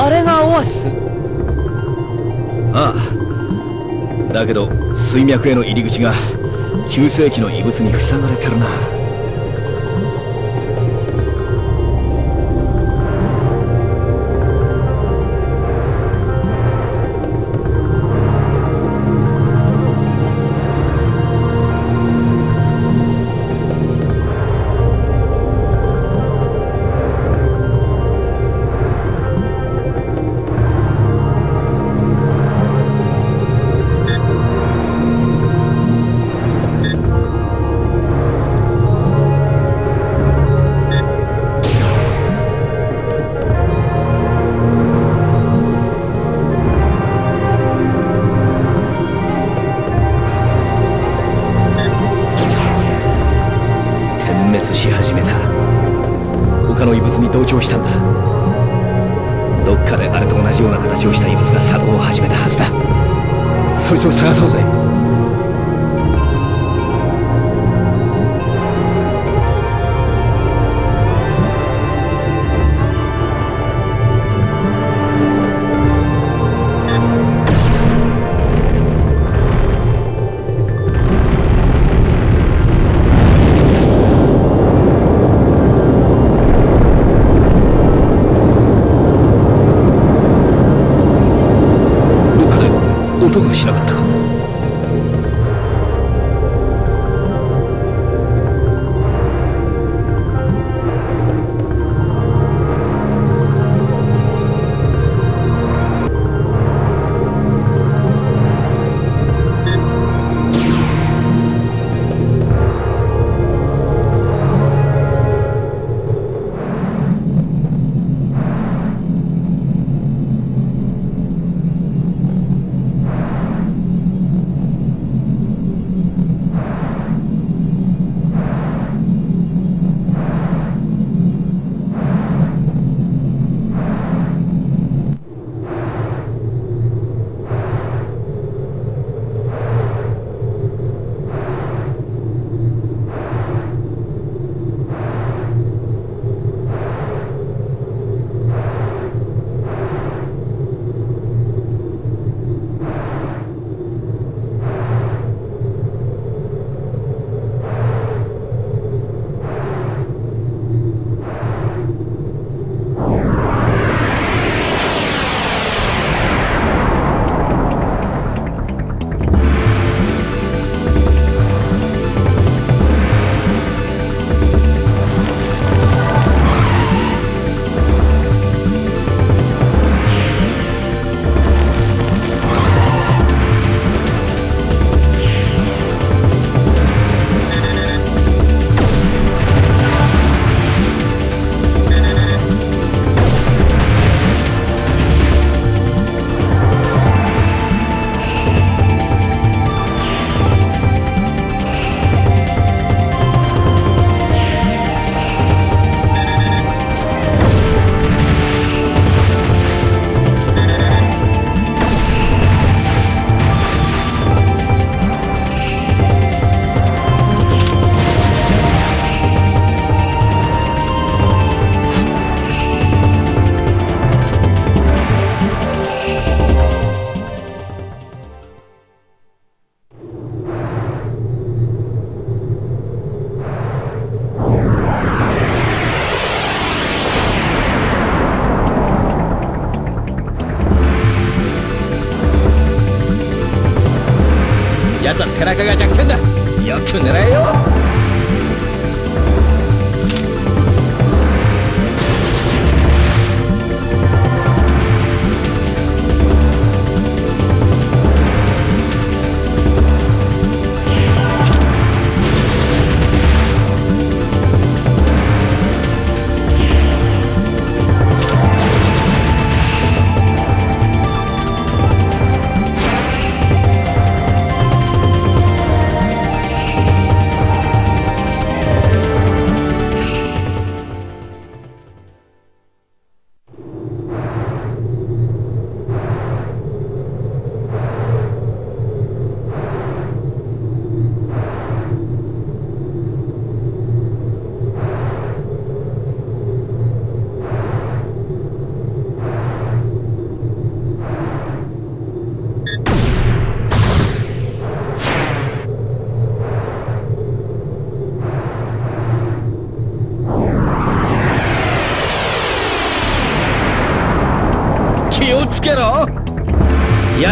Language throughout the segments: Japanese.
あれがオアシス？ああ。だけど水脈への入り口が急世紀の遺物に塞がれてるな。他の異物に同調したんだ。どっかであれと同じような形をした異物が作動を始めたはずだ。そいつを探そうぜ。きく狙えよ。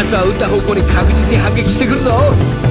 奴は撃った方向に確実に反撃してくるぞ。